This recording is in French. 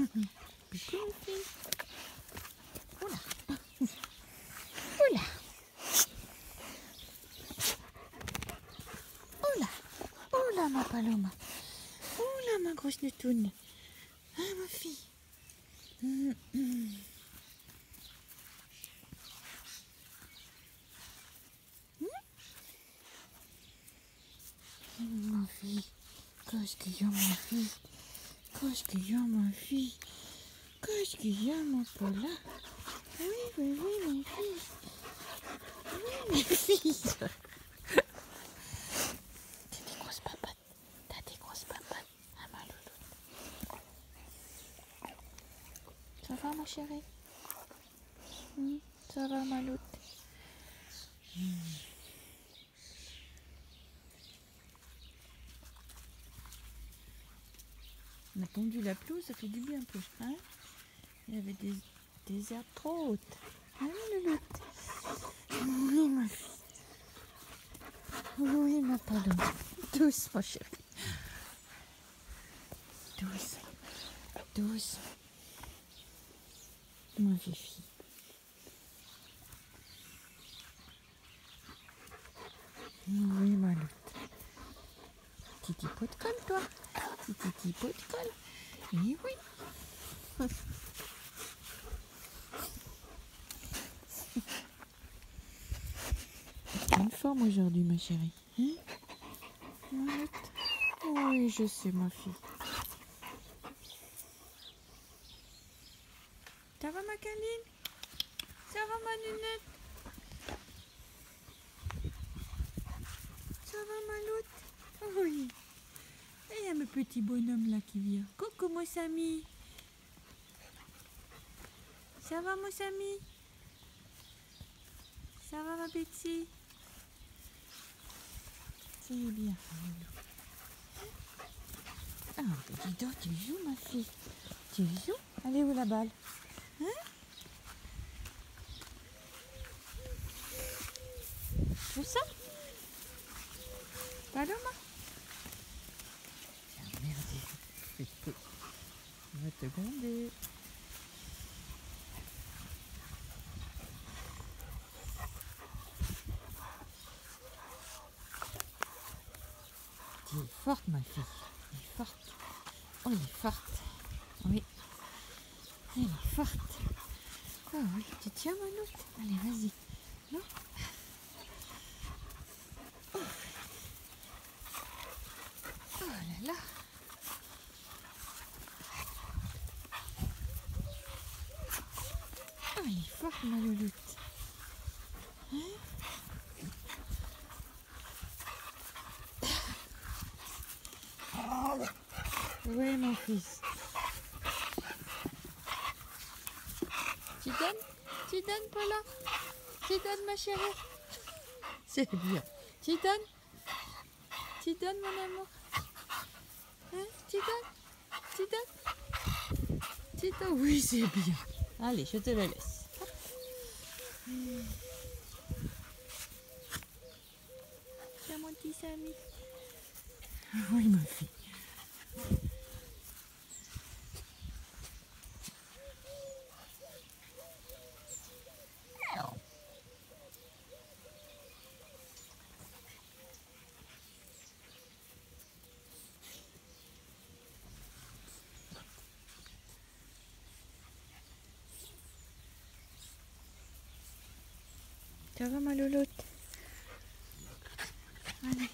Oula. Oula. Oula. Oula ma paloma. Oula ma grosse netoune. Ah ma fille. Hum. Hum, Ma fille. Qu'est-ce qu'il y a ma fille Qu'est-ce qu'il y a ma fille? Qu'est-ce qu'il y a ma Paula? Oui, oui, oui, ma fille. Oui, ma fille. T'as des grosses papates. T'as des grosses papates. Ah, ma loulou? Ça va, ma chérie? Hmm, Ça va, ma On a tendu la pelouse, ça fait du bien peu. Hein Il y avait des, des herbes trop hautes. Louloute Oui, ma fille. Oui, ma paloma. Douce, ma chérie. Douce. Douce. Ma fifi. Oui, ma loutte. Titi pot de colle, toi. Titi pot de colle. Eh oui. Une forme aujourd'hui, ma chérie. Hein. Oui, je sais, ma fille. Ça va, ma canine Ça va, ma lunette? Ça va, ma loutte Oui. A petit bonhomme là qui vient. Coucou, mon Samy. Ça va, mon Samy Ça va, ma Betsy C'est bien. Ah, dis tu joues, ma fille. Tu joues? Est où la balle? Hein? Paloma C'est emmerdé. On va te gronder. Tu es forte, ma fille. Elle est forte. Oh, elle est forte. Oui. Elle est forte. Oh, oui. Tu tiens, Manoute Allez, vas-y. Non oh. oh là là. Ma. Hein Oui, mon fils. Tu donnes? Tu donnes, Paula? Tu donnes, ma chérie? C'est bien. Tu donnes? Tu donnes, mon amour? Hein? Tu donnes? Tu donnes? Tu donnes? Oui, c'est bien. Allez, je te le laisse. Tiens, mon petit Samy. Oui, ma fille. Ça va ma louloute Allez.